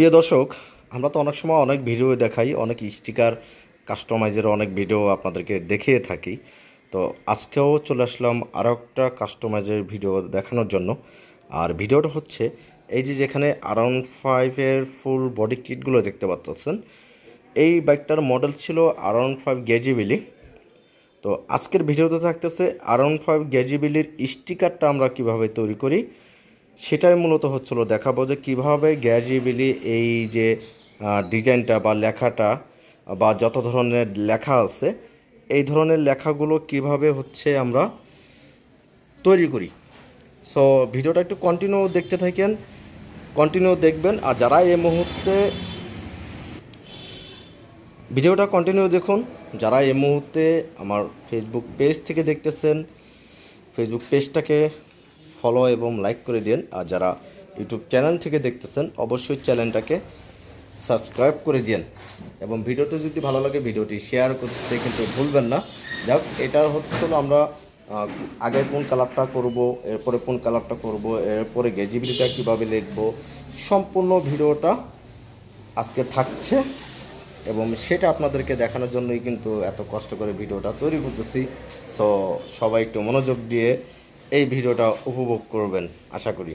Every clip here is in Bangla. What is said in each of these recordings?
প্রিয় দর্শক, আমরা তো অনেক সময় অনেক ভিডিও দেখাই, অনেক স্টিকার কাস্টমাইজের অনেক ভিডিও আপনাদেরকে দেখিয়ে থাকি। তো আজকেও চলে আসলাম আরও একটা কাস্টমাইজের ভিডিও দেখানোর জন্য। আর ভিডিওটা হচ্ছে এই যে যেখানে আরাউন্ড ফাইভের ফুল বডি কিটগুলো দেখতে পাচ্ছেন, এই বাইকটার মডেল ছিল আরাউন্ড ফাইভ গেজিবিলি তো আজকের ভিডিওতে থাকতেছে আরাউন্ড ফাইভ গ্যাজিবিলির স্টিকারটা আমরা কীভাবে তৈরি করি সেটাই মূলত হচ্ছিল দেখাবো যে কীভাবে গ্যাজিবিলি এই যে ডিজাইনটা বা লেখাটা, বা যত ধরনের লেখা আছে, এই ধরনের লেখাগুলো কীভাবে হচ্ছে আমরা তৈরি করি। সো ভিডিওটা একটু কন্টিনিউ দেখতে থাকেন কন্টিনিউ দেখবেন, আর যারা এই মুহূর্তে ভিডিওটা কন্টিনিউ দেখুন, যারা এই মুহূর্তে আমার ফেসবুক পেজ থেকে দেখতেছেন ফেসবুক পেজটাকে ফলো এবং লাইক করে দিন। আর যারা ইউটিউব চ্যানেল থেকে দেখতেছেন, অবশ্যই চ্যানেলটাকে সাবস্ক্রাইব করে দিন। এবং ভিডিওটি যদি ভালো লাগে, ভিডিওটি শেয়ার করতে কিন্তু ভুলবেন না। যাক, এটা হচ্ছে আমরা আগে কোন কালারটা করব, এরপরে কোন কালারটা করব, এরপরে গেজিবিলিটা কীভাবে লিখব, সম্পূর্ণ ভিডিওটা আজকে থাকছে। এবং সেটা আপনাদেরকে দেখানোর জন্যই কিন্তু এত কষ্ট করে ভিডিওটা তৈরি করতেছি। সো সবাই একটু মনোযোগ দিয়ে এই ভিডিওটা উপভোগ করবেন আশা করি।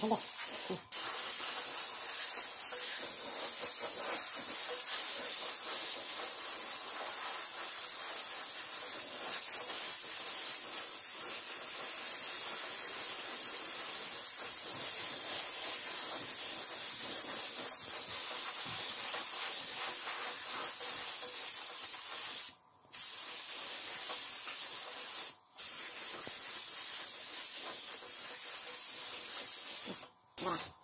ほら。Fuck.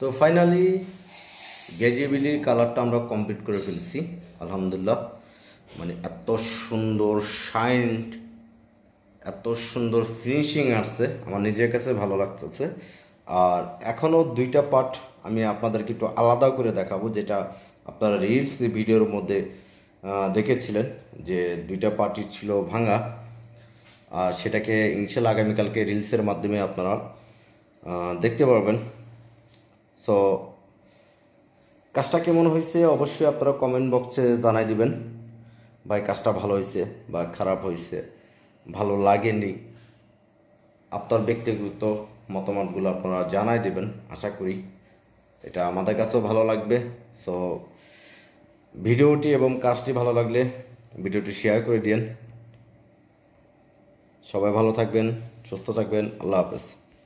তো ফাইনালি গেজিবিলির কালারটা আমরা কমপ্লিট করে ফেলছি, আলহামদুলিল্লাহ। মানে এত সুন্দর শাইন এত সুন্দর ফিনিশিং আসছে, আমার নিজের কাছে ভালো লাগতেছে। আর এখনও দুইটা পার্ট আমি আপনাদেরকে একটু আলাদা করে দেখাবো, যেটা আপনারা রিলস ভিডিওর মধ্যে দেখেছিলেন যে দুইটা পার্টি ছিল ভাঙা। আর সেটাকে ইনশাল্লাহ আগামীকালকে রিলসের মাধ্যমে আপনারা দেখতে পারবেন। সো কাজটা কেমন হয়েছে? অবশ্যই আপনারা কমেন্ট বক্সে জানাই দিবেন। ভাই, কাজটা ভালো হয়েছে বা খারাপ হয়েছে? ভালো লাগেনি? আপনার ব্যক্তিগত মতামতগুলো আপনারা জানাই দেবেন, আশা করি। এটা আমাদের কাছেও ভালো লাগবে। সো ভিডিওটি এবং কাজটি ভালো লাগলে ভিডিওটি শেয়ার করে দিন সবাই ভালো থাকবেন, সুস্থ থাকবেন। আল্লাহ হাফেজ।